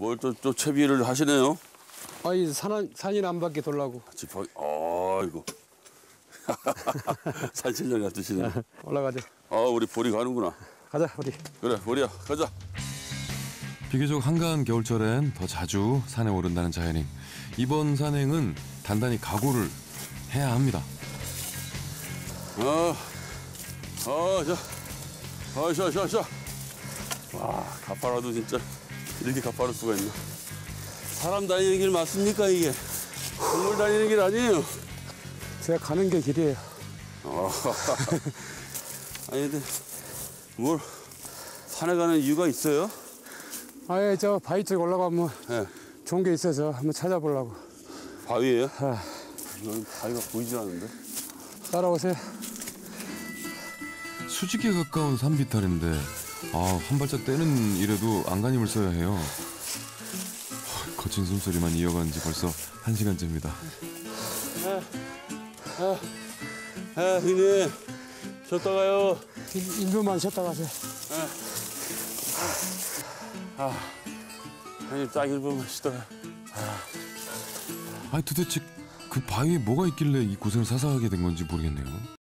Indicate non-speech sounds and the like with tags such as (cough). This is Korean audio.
뭘 또 또 채비를 하시네요. 아이 산 산이나 한 바퀴 돌라고 지팡이. 아이고. (laughs) 산신령 같으시네. (laughs) 올라가자. 아 우리 보리 가는구나. 가자 우리. 그래 보리야 가자. 비교적 한가한 겨울철엔 더 자주 산에 오른다는 자연인. 이번 산행은 단단히 각오를 해야 합니다. 아, 아, 자, 아, 자, 자, 자. 와, 가파라도 진짜 이렇게 가파를 수가 있나? 사람 다니는 길 맞습니까 이게? 동물 다니는 길 아니에요? 제가 가는 게 길이에요. 아, (laughs) 아니 근데 뭘 산에 가는 이유가 있어요? 아예 저 바위 쪽 올라가면 예, 좋은 게 있어서 한번 찾아보려고. 바위예요? 아, 여기 바위가 보이질 않는데. 따라오세요. 수직에 가까운 산비탈인데 아, 한 발짝 떼는 일에도 안간힘을 써야 해요. 하, 거친 숨소리만 이어간 지 벌써 한 시간째입니다. 아, 형님, 쉬었다 가요. 1분만 쉬었다 가세요. 형님 딱 1분만 쉬다가. 아니 도대체 그 바위에 뭐가 있길래 이 고생을 사사하게 된 건지 모르겠네요.